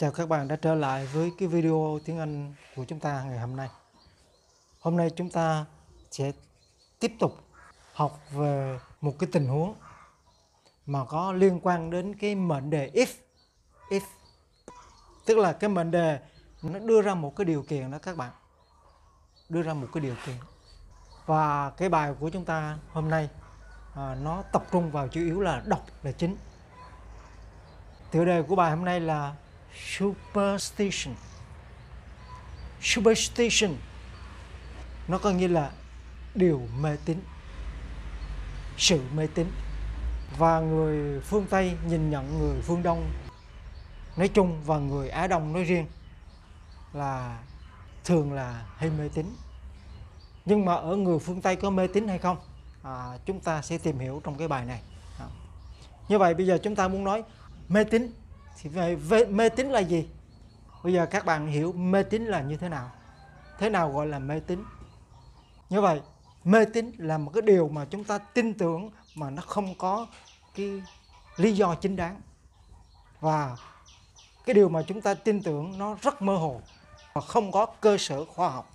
Chào các bạn đã trở lại với cái video tiếng Anh của chúng ta ngày hôm nay. Hôm nay chúng ta sẽ tiếp tục học về một cái tình huống mà có liên quan đến cái mệnh đề if. If tức là cái mệnh đề nó đưa ra một cái điều kiện đó các bạn. Đưa ra một cái điều kiện. Và cái bài của chúng ta hôm nay à, nó tập trung vào chủ yếu là đọc là chính. Tựa đề của bài hôm nay là superstition. Superstition. Nó có nghĩa là điều mê tín sự mê tín. Và người phương tây nhìn nhận người phương đông nói chung và người á đông nói riêng là thường là hay mê tín. Nhưng mà ở người phương tây có mê tín hay không? À, chúng ta sẽ tìm hiểu trong cái bài này. À. như vậy bây giờ chúng ta muốn nói mê tín thì về, về mê tín là gì? Bây giờ các bạn hiểu mê tín là như thế nào. Thế nào gọi là mê tín? Như vậy mê tín là một cái điều mà chúng ta tin tưởng mà nó không có cái lý do chính đáng. Và cái điều mà chúng ta tin tưởng nó rất mơ hồ và không có cơ sở khoa học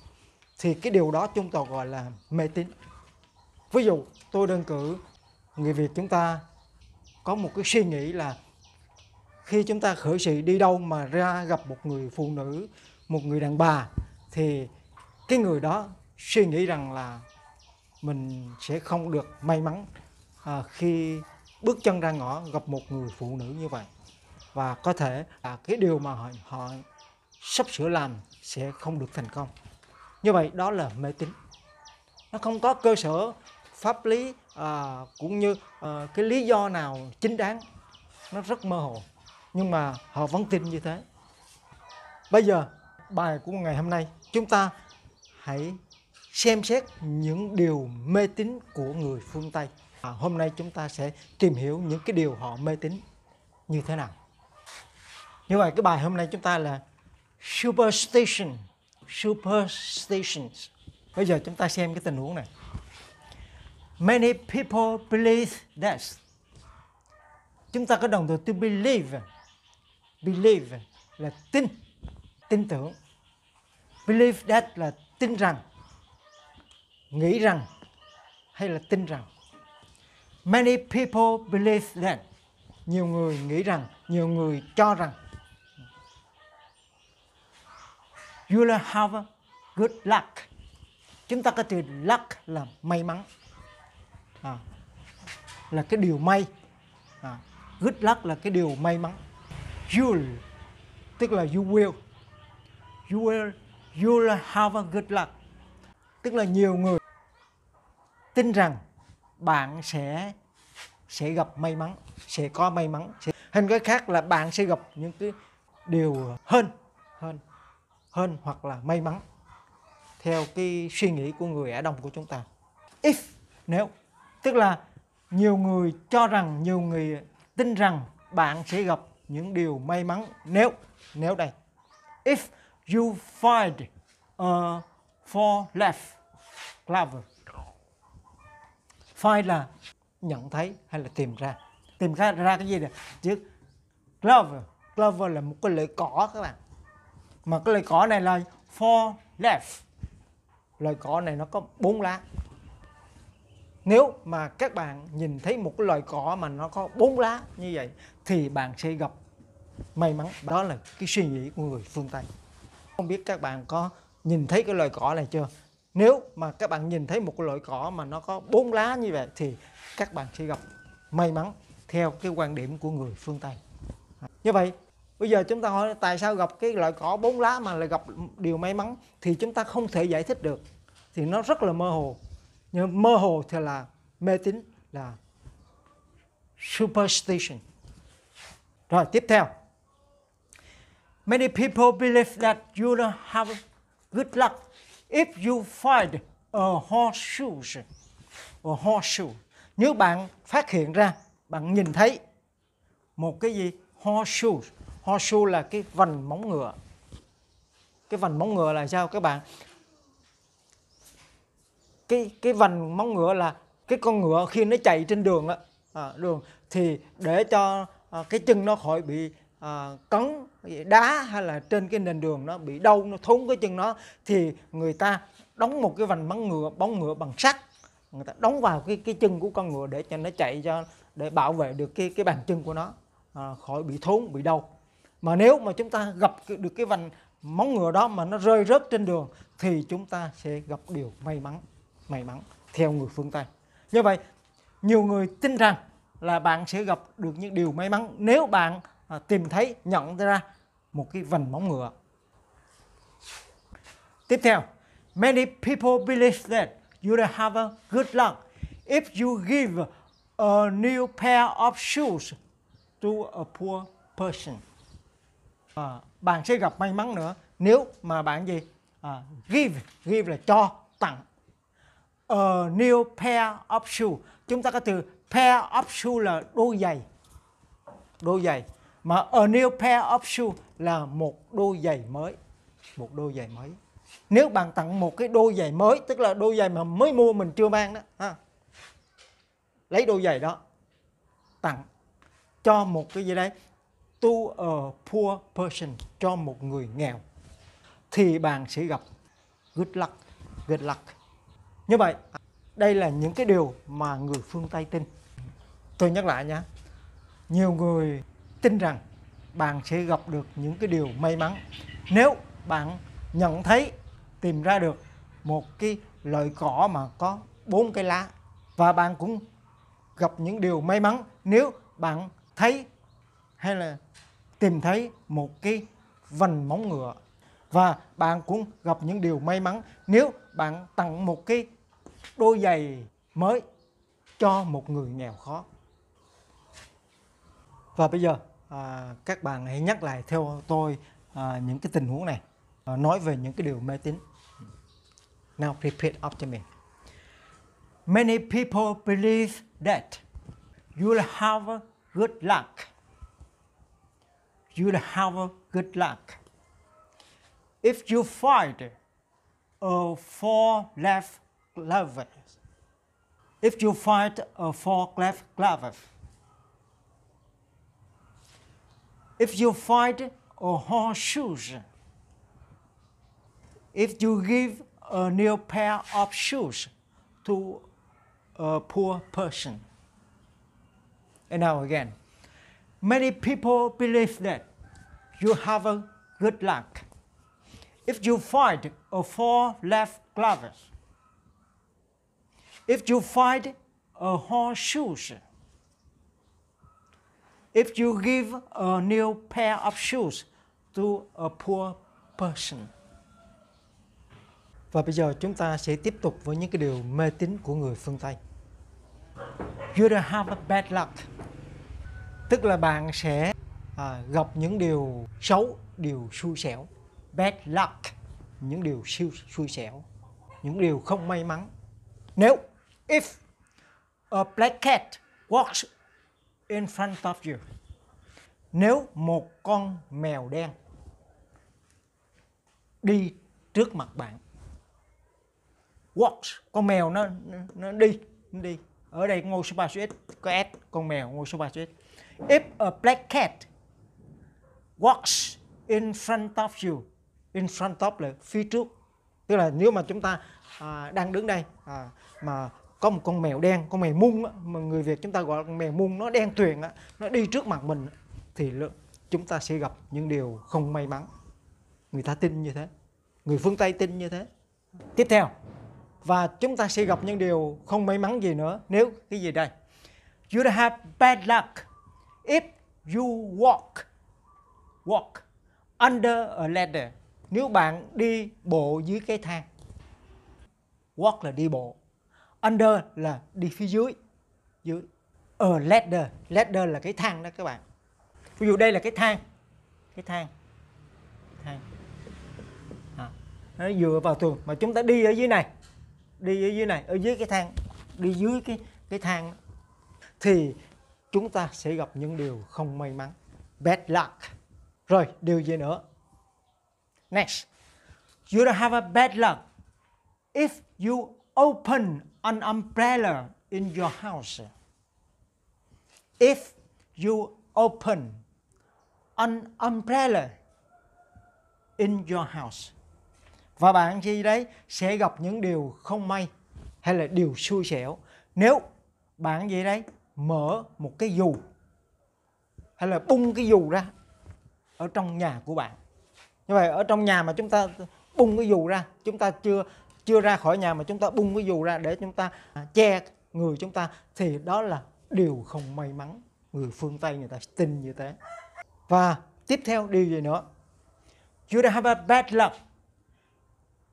thì cái điều đó chúng ta gọi là mê tín. Ví dụ tôi đơn cử người việt chúng ta có một cái suy nghĩ là khi chúng ta khởi sự đi đâu mà ra gặp một người phụ nữ một người đàn bà thì cái người đó suy nghĩ rằng là mình sẽ không được may mắn à, khi bước chân ra ngõ gặp một người phụ nữ như vậy. Và có thể là cái điều mà họ, họ sắp sửa làm sẽ không được thành công. Như vậy đó là mê tín. Nó không có cơ sở pháp lý à, cũng như à, cái lý do nào chính đáng. Nó rất mơ hồ nhưng mà họ vẫn tin như thế. Bây giờ bài của ngày hôm nay chúng ta hãy xem xét những điều mê tín của người phương tây. À, hôm nay chúng ta sẽ tìm hiểu những cái điều họ mê tín như thế nào. Như vậy cái bài hôm nay chúng ta là superstition superstitions. Bây giờ chúng ta xem cái tình huống này. Many people believe that chúng ta có đồng từ to believe believe là tin tin tưởng. Believe that là tin rằng nghĩ rằng hay là tin rằng. Many people believe that. Nhiều người nghĩ rằng nhiều người cho rằng. You will have good luck. Chúng ta có từ luck là may mắn. À, là cái điều may. À, good luck là cái điều may mắn you'll, tức là you will. You will, you'll have a good luck. Tức là nhiều người tin rằng bạn sẽ sẽ gặp may mắn, sẽ có may mắn. Sẽ... hình cái khác là bạn sẽ gặp những cái điều hơn hơn hơn hoặc là may mắn theo cái suy nghĩ của người Á Đông của chúng ta. If, nếu, tức là nhiều người cho rằng, nhiều người tin rằng bạn sẽ gặp những điều may mắn nếu nếu đây. If you find a four left clover, find là nhận thấy hay là tìm ra? Tìm ra ra cái gì nè? Chứ clover clover là một cái loại cỏ các bạn. Mà cái loại cỏ này là four left. Loại cỏ này nó có bốn lá. Nếu mà các bạn nhìn thấy một cái loài cỏ mà nó có bốn lá như vậy thì bạn sẽ gặp may mắn. Đó là cái suy nghĩ của người phương tây. Không biết các bạn có nhìn thấy cái loại cỏ này chưa? Nếu mà các bạn nhìn thấy một cái loại cỏ mà nó có bốn lá như vậy thì các bạn sẽ gặp may mắn theo cái quan điểm của người phương tây. Như vậy, bây giờ chúng ta hỏi tại sao gặp cái loại cỏ bốn lá mà lại gặp điều may mắn thì chúng ta không thể giải thích được. Thì nó rất là mơ hồ. Nhưng mơ hồ thì là mê tín, là superstition rồi tiếp theo. Many people believe that you will have good luck if you find a horseshoe. A horseshoe. Nếu bạn phát hiện ra bạn nhìn thấy một cái gì? Horseshoe. Horseshoe là cái vành móng ngựa. Cái vành móng ngựa là sao các bạn? Cái cái vành móng ngựa là cái con ngựa khi nó chạy trên đường á. À, đường. Thì để cho à, cái chân nó khỏi bị à, cấn đá hay là trên cái nền đường nó bị đau nó thốn cái chân nó thì người ta đóng một cái vành bóng ngựa bóng ngựa bằng sắt. Người ta đóng vào cái cái chân của con ngựa để cho nó chạy cho để bảo vệ được cái cái bàn chân của nó à, khỏi bị thốn bị đau. Mà nếu mà chúng ta gặp được cái vành móng ngựa đó mà nó rơi rớt trên đường thì chúng ta sẽ gặp điều may mắn may mắn theo người phương Tây. Như vậy nhiều người tin rằng là bạn sẽ gặp được những điều may mắn nếu bạn à, tìm thấy nhận ra một cái vành móng ngựa. Tiếp theo many people believe that you will have a good luck if you give a new pair of shoes to a poor person. À, bạn sẽ gặp may mắn nữa nếu mà bạn gì? À, give give là cho tặng. A new pair of shoes. chúng ta có từ pair of shoe là đôi giày. Đôi giày. Mà a new pair of shoe là một đôi giày mới. Một đôi giày mới. Nếu bạn tặng một cái đôi giày mới, tức là đôi giày mà mới mua mình chưa mang đó, ha. lấy đôi giày đó, tặng cho một cái gì đấy to a poor person, cho một người nghèo. Thì bạn sẽ gặp good luck good luck. Như vậy, đây là những cái điều mà người phương Tây tin tôi nhắc lại nhé nhiều người tin rằng bạn sẽ gặp được những cái điều may mắn nếu bạn nhận thấy, tìm ra được một cái loại cỏ mà có bốn cái lá. Và bạn cũng gặp những điều may mắn nếu bạn thấy hay là tìm thấy một cái vành móng ngựa. Và bạn cũng gặp những điều may mắn nếu bạn tặng một cái đôi giày mới cho một người nghèo khó và bây giờ à, các bạn hãy nhắc lại theo tôi à, những cái tình huống này. À, nói về những cái điều mê tín. Now repeat after me. Many people believe that you will have good luck. You will have good luck. If you find a four left glove. if you find a four left glove. If you find a horseshoes, if you give a new pair of shoes to a poor person. And now again, many people believe that you have a good luck. If you find a four left gloves, if you find a horseshoes, if you give a new pair of shoes to a poor person. Và bây giờ chúng ta sẽ tiếp tục với những cái điều mê tín của người phương Tây. You don't have a bad luck. Tức là bạn sẽ à, gặp những điều xấu, điều xui xẻo. Bad luck, những điều siêu xui xẻo, những điều không may mắn. Nếu if a black cat walks in front of you. Nếu một con mèo đen đi trước mặt bạn. Walks, con mèo nó nó đi, nó đi. Ở đây ngôi số 3 số X, có S, con mèo ngôi số 3 số X. If a black cat walks in front of you, in front of là phía trước. Tức là nếu mà chúng ta à, đang đứng đây à, mà có một con mèo đen con mèo mung á, mà người việt chúng ta gọi là con mèo mung nó đen tuyền á nó đi trước mặt mình thì chúng ta sẽ gặp những điều không may mắn. Người ta tin như thế người phương tây tin như thế. Tiếp theo và chúng ta sẽ gặp những điều không may mắn gì nữa. Nếu cái gì đây? You have bad luck. If you walk walk under a ladder. Nếu bạn đi bộ dưới cái thang walk là đi bộ under là đi phía dưới. Dưới. A ladder. Ladder là cái thang đó các bạn. Ví dụ đây là cái thang. Cái thang. Thang. À, nó dựa vào tường. Mà chúng ta đi ở dưới này. Đi ở dưới này. Ở dưới cái thang. Đi dưới cái cái thang. Thì chúng ta sẽ gặp những điều không may mắn. Bad luck. Rồi điều gì nữa? Next. You don't have a bad luck. If you open an umbrella in your house. If you open an umbrella in your house. Và bạn gì đấy sẽ gặp những điều không may hay là điều xui xẻo nếu bạn gì đấy mở một cái dù hay là bung cái dù ra ở trong nhà của bạn. Như vậy ở trong nhà mà chúng ta bung cái dù ra, chúng ta chưa chưa ra khỏi nhà mà chúng ta bung cái dù ra để chúng ta à, che người chúng ta thì đó là điều không may mắn. Người phương Tây người ta tin như thế. Và tiếp theo điều gì nữa? You have a bad luck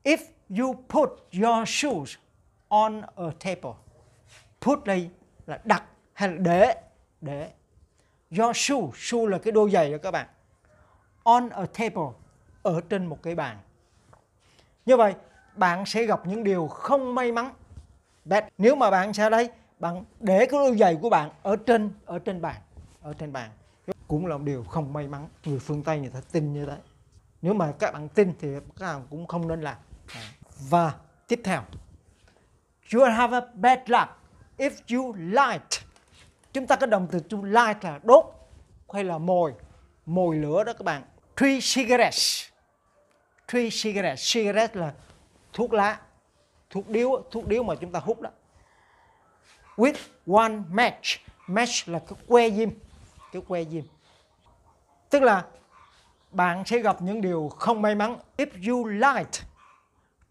if you put your shoes on a table. Put đây là đặt hay là để để your shoe shoe là cái đôi giày đó các bạn on a table, ở trên một cái bàn như vậy bạn sẽ gặp những điều không may mắn. Bad. nếu mà bạn ra đây, bạn để cái đôi giày của bạn ở trên ở trên bàn, ở trên bàn, cũng là một điều không may mắn. Người phương tây người ta tin như thế. Nếu mà các bạn tin thì các bạn cũng không nên làm. Và tiếp theo, you have a bad luck if you light. Chúng ta có đồng từ to light là đốt hay là mồi. Mồi lửa đó các bạn. Three cigarettes. Three cigarettes. Cigarette là thuốc lá thuốc điếu thuốc điếu mà chúng ta hút đó. With one match. Match là cái que diêm cái que diêm. Tức là bạn sẽ gặp những điều không may mắn. If you light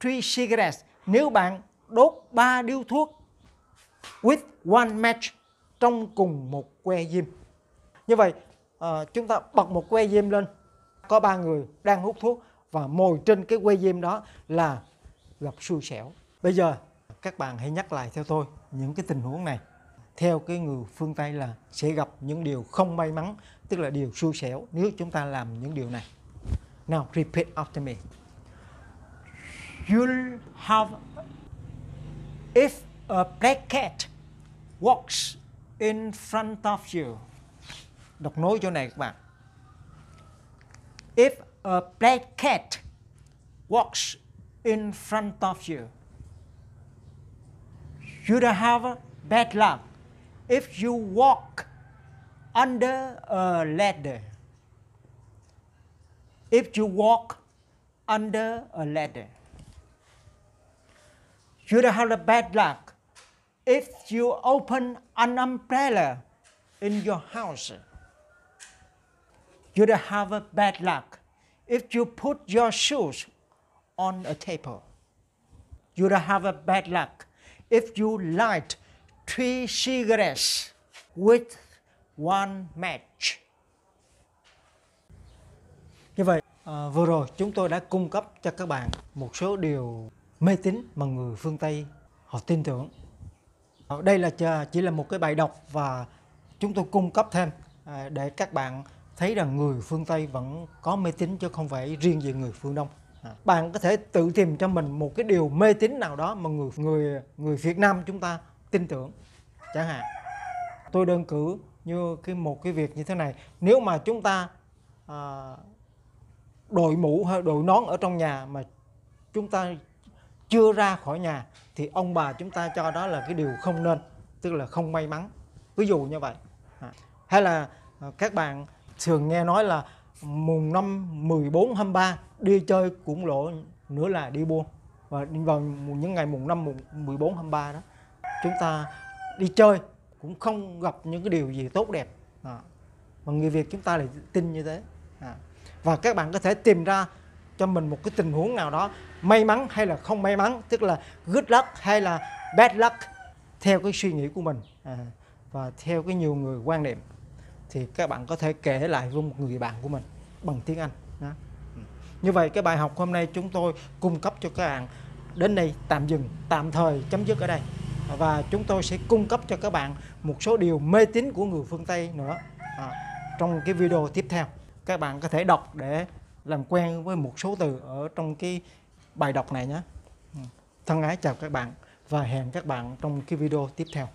three cigarettes nếu bạn đốt ba điếu thuốc with one match trong cùng một que diêm. Như vậy à, chúng ta bật một que diêm lên. Có ba người đang hút thuốc và mồi trên cái que diêm đó là gặp xui xẻo. Bây giờ, các bạn hãy nhắc lại theo tôi những cái tình huống này. Theo cái người phương Tây là sẽ gặp những điều không may mắn, tức là điều xui xẻo nếu chúng ta làm những điều này. Now repeat after me. You'll have, if a black cat walks in front of you, đọc nối chỗ này các bạn. If a black cat walks in front of you. You don't have bad luck if you walk under a ladder. If you walk under a ladder. You don't have bad luck if you open an umbrella in your house. You'd have a bad luck if you put your shoes on a table. You'd have a bad luck if you light three cigarettes with one match. Như vậy, à, vừa rồi chúng tôi đã cung cấp cho các bạn một số điều mê tín mà người phương Tây họ tin tưởng. À, đây là chỉ là một cái bài đọc và chúng tôi cung cấp thêm à, để các bạn thấy rằng người phương Tây vẫn có mê tín chứ không phải riêng về người phương Đông. Bạn có thể tự tìm cho mình một cái điều mê tín nào đó mà người người người Việt Nam chúng ta tin tưởng. Chẳng hạn, tôi đơn cử như cái một cái việc như thế này, nếu mà chúng ta à, đội mũ hay đội nón ở trong nhà mà chúng ta chưa ra khỏi nhà thì ông bà chúng ta cho đó là cái điều không nên, tức là không may mắn. Ví dụ như vậy. À, hay là à, các bạn thường nghe nói là mùng năm 14 23 đi chơi cũng lộ nữa là đi buôn và đi vào những ngày mùng năm mùng 14 23 đó, chúng ta đi chơi cũng không gặp những cái điều gì tốt đẹp à. mà người Việt chúng ta lại tin như thế à. và các bạn có thể tìm ra cho mình một cái tình huống nào đó, may mắn hay là không may mắn, tức là good luck hay là bad luck, theo cái suy nghĩ của mình à. và theo cái nhiều người quan niệm thì các bạn có thể kể lại với một người bạn của mình bằng tiếng Anh. Đó. Như vậy cái bài học hôm nay chúng tôi cung cấp cho các bạn đến đây tạm dừng, tạm thời chấm dứt ở đây. Và chúng tôi sẽ cung cấp cho các bạn một số điều mê tín của người phương Tây nữa à, trong cái video tiếp theo. Các bạn có thể đọc để làm quen với một số từ ở trong cái bài đọc này nhé. Ừ. Thân ái chào các bạn và hẹn các bạn trong cái video tiếp theo.